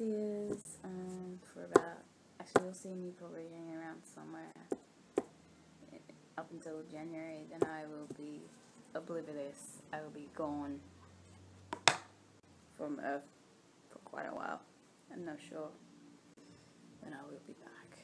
Is um, for about, actually you'll see me probably hanging around somewhere up until January, then I will be oblivious. I will be gone from Earth for quite a while. I'm not sure when I will be back.